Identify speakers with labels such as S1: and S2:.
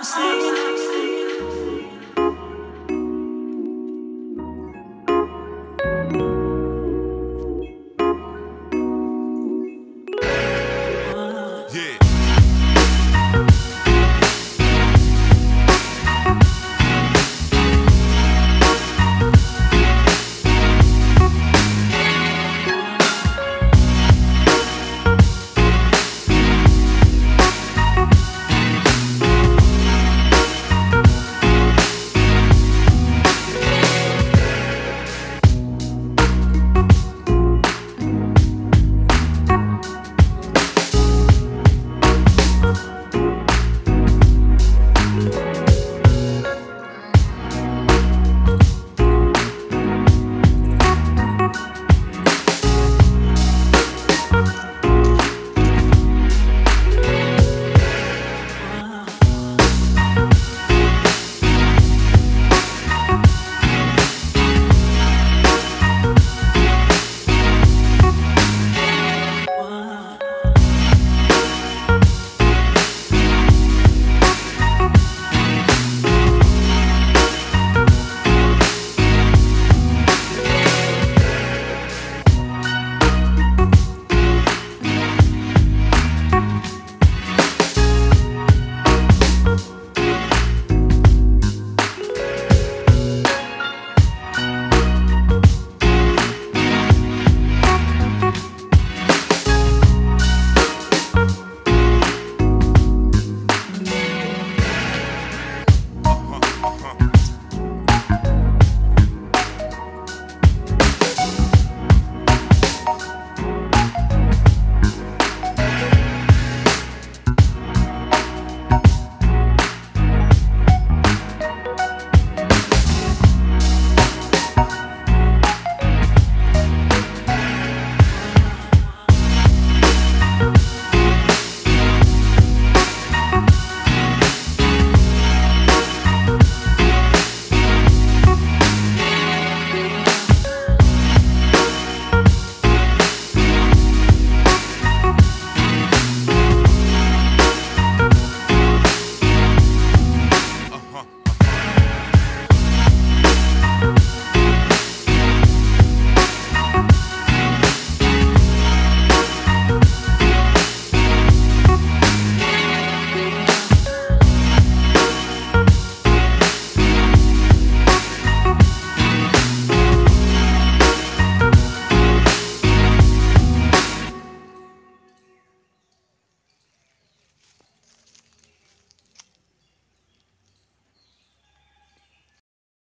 S1: I'm singing.